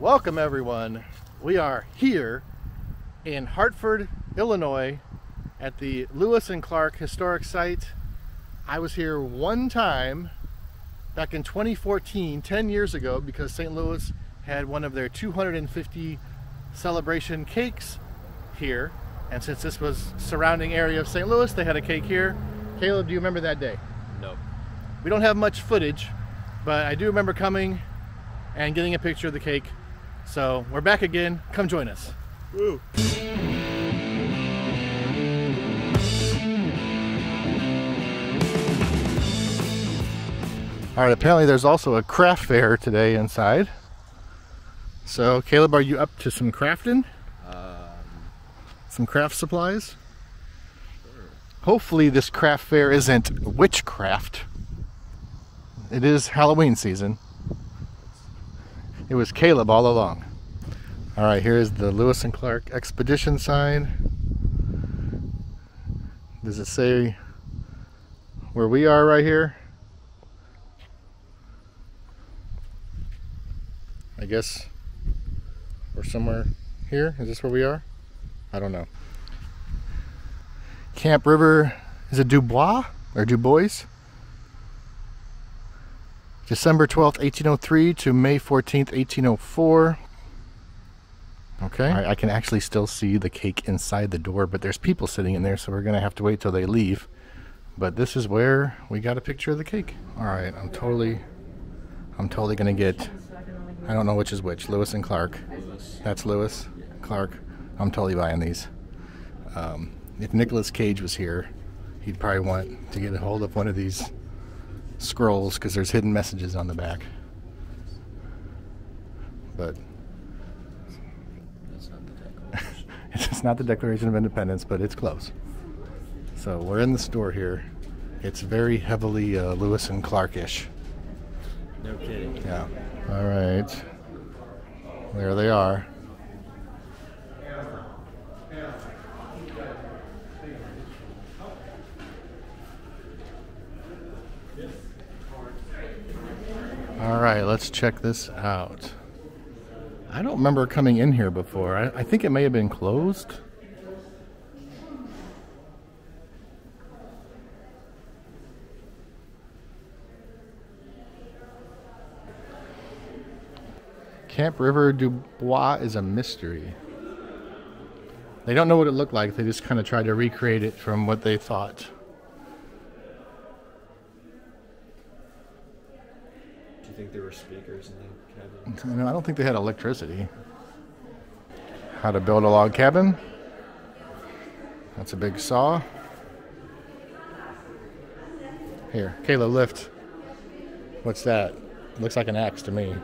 Welcome everyone. We are here in Hartford, Illinois at the Lewis and Clark Historic Site. I was here one time back in 2014, 10 years ago, because St. Louis had one of their 250 celebration cakes here. And since this was surrounding area of St. Louis, they had a cake here. Caleb, do you remember that day? No. We don't have much footage, but I do remember coming and getting a picture of the cake. So we're back again. Come join us. Woo. All right, apparently there's also a craft fair today inside. So Caleb, are you up to some crafting? Um, Some craft supplies? Hopefully this craft fair isn't witchcraft. It is Halloween season. It was Caleb all along. All right, here's the Lewis and Clark expedition sign. Does it say where we are right here? I guess we're somewhere here. Is this where we are? I don't know. Camp River, is it Dubois or Dubois? December 12th, 1803 to May 14th, 1804. Okay. I, I can actually still see the cake inside the door, but there's people sitting in there, so we're going to have to wait till they leave. But this is where we got a picture of the cake. All right, I'm totally, I'm totally going to get, I don't know which is which, Lewis and Clark. That's Lewis, Clark. I'm totally buying these. Um, if Nicolas Cage was here, he'd probably want to get a hold of one of these scrolls because there's hidden messages on the back. But That's not the Declaration. it's not the Declaration of Independence, but it's close. So we're in the store here. It's very heavily uh, Lewis and Clark-ish. no kidding. Yeah. All right. There they are. All right, let's check this out. I don't remember coming in here before. I, I think it may have been closed. Camp River Dubois is a mystery. They don't know what it looked like. They just kind of tried to recreate it from what they thought. Do you think there were speakers in the cabin? I don't think they had electricity. How to build a log cabin. That's a big saw. Here, Kayla, lift. What's that? Looks like an axe to me.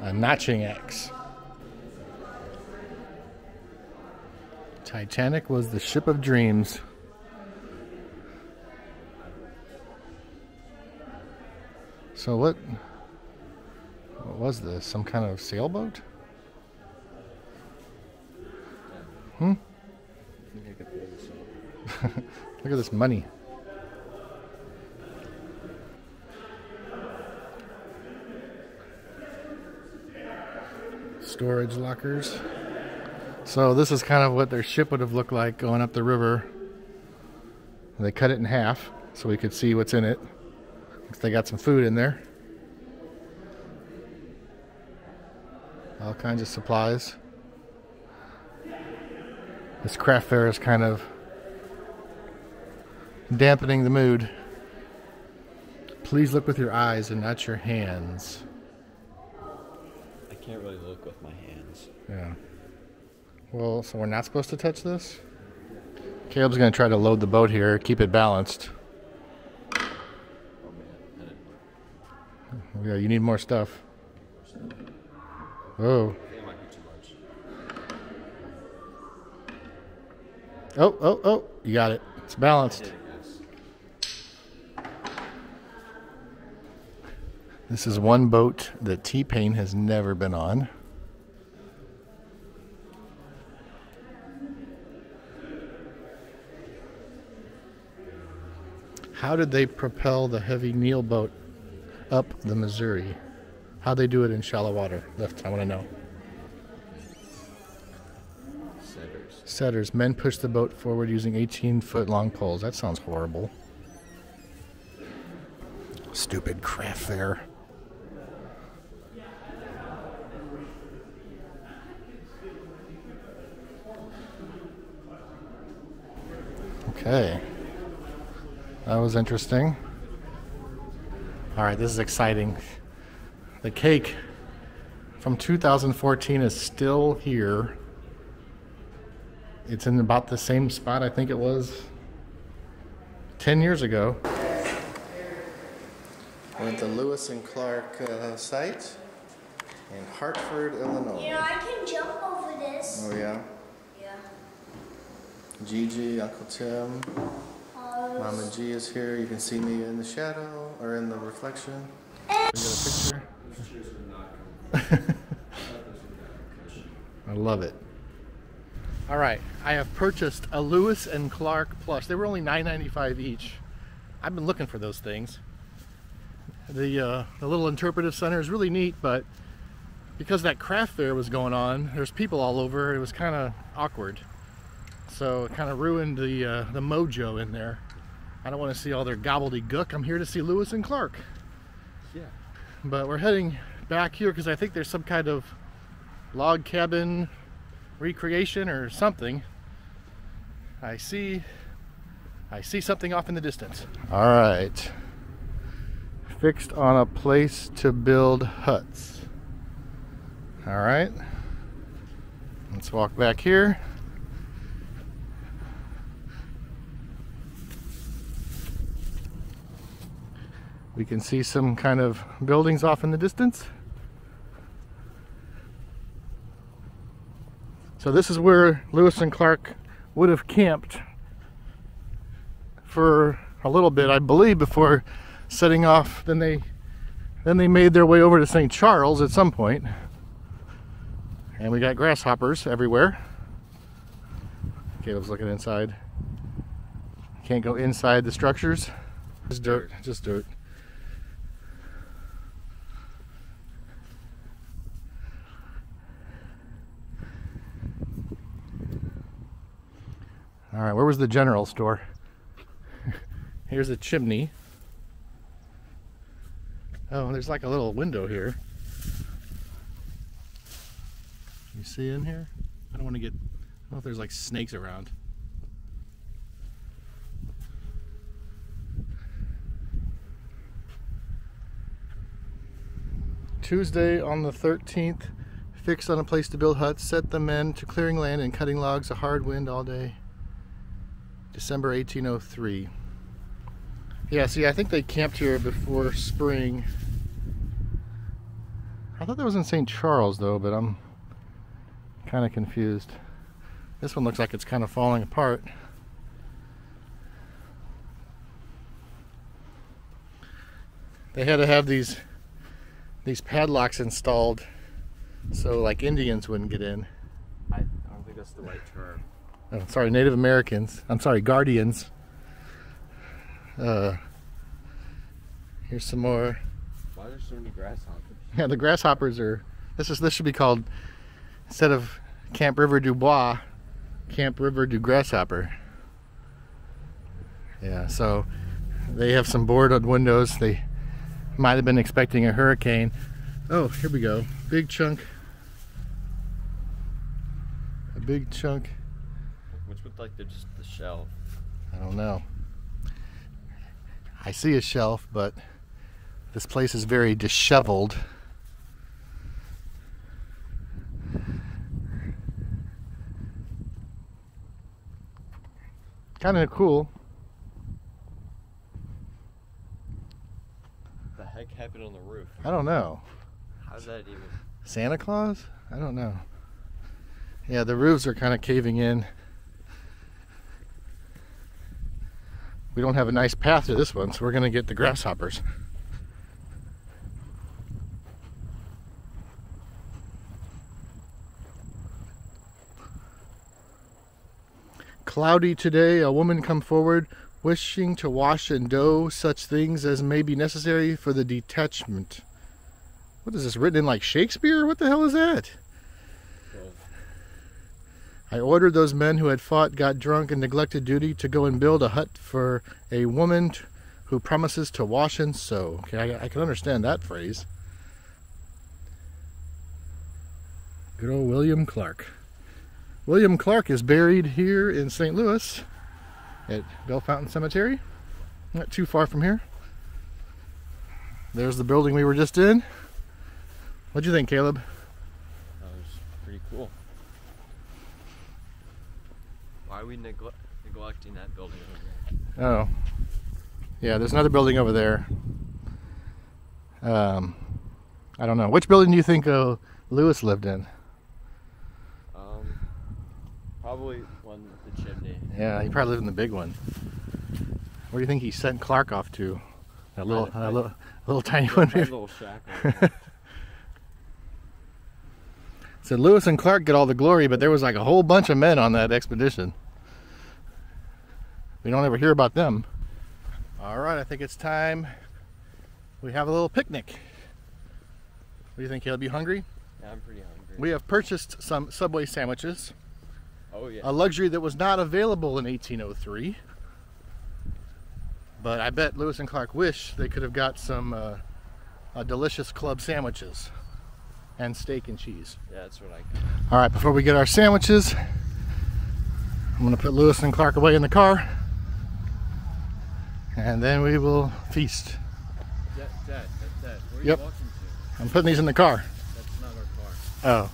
A notching axe. Titanic was the ship of dreams. So what? What was this? Some kind of sailboat? Hmm. Look at this money. Storage lockers. So this is kind of what their ship would have looked like going up the river. They cut it in half so we could see what's in it. Looks They got some food in there. All kinds of supplies. This craft fair is kind of dampening the mood. Please look with your eyes and not your hands. I can't really look with my hands. Yeah. Well, so we're not supposed to touch this? Caleb's going to try to load the boat here, keep it balanced. Oh man, I didn't Yeah, you need more stuff. Oh. Oh, oh, oh. You got it. It's balanced. This is one boat that T Pain has never been on. How did they propel the heavy keelboat up the Missouri? How they do it in shallow water. Lift, I want to know. Setters. Setters. Men push the boat forward using 18 foot long poles. That sounds horrible. Stupid craft there. Okay. That was interesting. All right, this is exciting. The cake from 2014 is still here. It's in about the same spot I think it was 10 years ago. We're at the Lewis and Clark uh, site in Hartford, Illinois. You know, I can jump over this. Oh, yeah. Yeah. Gigi, Uncle Tim, Mama G is here. You can see me in the shadow or in the reflection. Picture. I love it. All right, I have purchased a Lewis and Clark plush. They were only $9.95 each. I've been looking for those things. The uh, the little interpretive center is really neat, but because that craft fair was going on, there's people all over. It was kind of awkward, so it kind of ruined the uh, the mojo in there. I don't want to see all their gobbledygook. I'm here to see Lewis and Clark. Yeah. But we're heading back here because I think there's some kind of log cabin recreation or something. I see I see something off in the distance. All right. Fixed on a place to build huts. All right. Let's walk back here. We can see some kind of buildings off in the distance. So this is where Lewis and Clark would have camped for a little bit, I believe, before setting off. Then they then they made their way over to St. Charles at some point. And we got grasshoppers everywhere. Caleb's looking inside. Can't go inside the structures. Just dirt, just dirt. All right, where was the general store? Here's a chimney. Oh, there's like a little window here. You see in here? I don't want to get. I don't know if there's like snakes around. Tuesday on the 13th, fixed on a place to build huts, set the men to clearing land and cutting logs, a hard wind all day. December 1803. Yeah, see, I think they camped here before spring. I thought that was in St. Charles, though, but I'm kind of confused. This one looks like it's kind of falling apart. They had to have these these padlocks installed so like Indians wouldn't get in. I, don't think that's the right term. Oh, sorry, Native Americans. I'm sorry, Guardians. Uh, here's some more. Why are there so many grasshoppers? Yeah, the grasshoppers are. This is this should be called instead of Camp River du Bois, Camp River du Grasshopper. Yeah, so they have some boarded windows. They might have been expecting a hurricane. Oh, here we go. Big chunk. A big chunk. Like they're just the shelf. I don't know. I see a shelf, but this place is very disheveled. Kind of cool. What the heck happened on the roof? I don't know. How's that even? Santa Claus? I don't know. Yeah, the roofs are kind of caving in. We don't have a nice path to this one, so we're going to get the grasshoppers. Cloudy today, a woman come forward wishing to wash and dough such things as may be necessary for the detachment What is this written in like Shakespeare? What the hell is that? I ordered those men who had fought, got drunk, and neglected duty to go and build a hut for a woman who promises to wash and sew. Okay, I, I can understand that phrase. Good old William Clark. William Clark is buried here in St. Louis at Bellefontaine Cemetery. Not too far from here. There's the building we were just in. What'd you think, Caleb? that was pretty cool. Why are we negle- neglecting that building over there? Oh. Yeah, there's another building over there. Um, I don't know. Which building do you think uh, Lewis lived in? Um, probably one with the chimney. Yeah, he probably lived in the big one. Where do you think he sent Clark off to? That little, I- that I- little, little tiny one. Little shack. Said Lewis and Clark get all the glory, but there was like a whole bunch of men on that expedition. We don't ever hear about them. All right, I think it's time we have a little picnic. What do you think, Caleb? You hungry? yeah, I'm pretty hungry. We have purchased some Subway sandwiches, oh yeah. a luxury that was not available in 1803. But I bet Lewis and Clark wish they could have got some uh, uh, delicious club sandwiches and steak and cheese. yeah, that's what I. All right, before we get our sandwiches, I'm gonna put Lewis and Clark away in the car, and then we will feast. Dad, Dad, Dad, where are Yep. you walking to? I'm putting these in the car. That's not our car.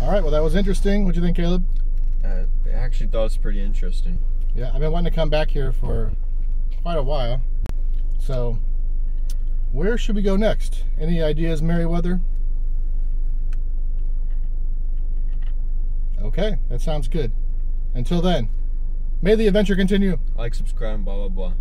Oh. All right, well that was interesting. What do you think, Caleb? Uh, I actually thought it was pretty interesting. Yeah, I've been wanting to come back here for quite a while. So, where should we go next? Any ideas, Meriwether? Okay, that sounds good. Until then, may the adventure continue. Like, subscribe, blah blah blah.